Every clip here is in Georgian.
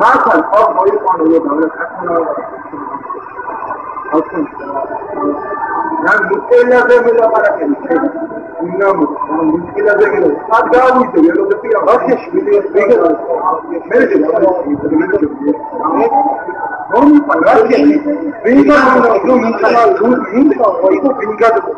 Master of Boy on the Olsun. Yani müşterilerden bile para gelişti. Bilmiyorum. Yani müşterilerden bile. Hatta daha bu işte. Bak ya şimdi. Beni de. Beni de. Beni de. Único, brinca con la luz, nunca, oigo, brinca con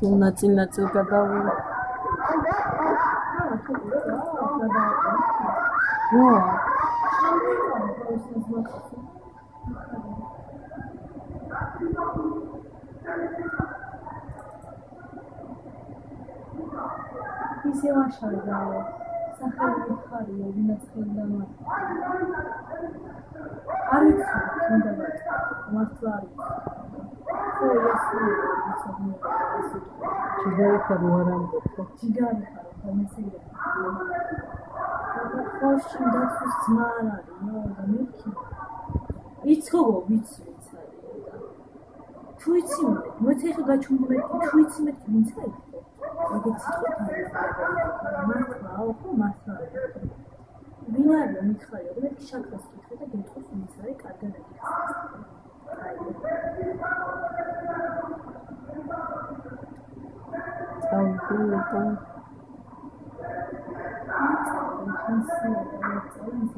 სულ ნაწილ ნაწილ გადავი ვა ისე ვაშალდა სახელი ხარია ვინაც ხელდა არ ვიცი თუნდა მართლა არ ვიცი ჯიგარი ხარ ვარ ამბობ ჯიგარი ხარ ხო მესია ხო შინდა ის ძმა არ არის ნო და მეკი იცხოვ ვიცი ვიცი თუ იცი გაჩუმდი მე თუ იცი მე ვინც არის ეგეც სიტყვა მართლა ხო მართლა ვინ არის მიხარია მე შაქრას კითხე და გეტყვის ვინც არის კარგად I Conscience ya kuweka inzi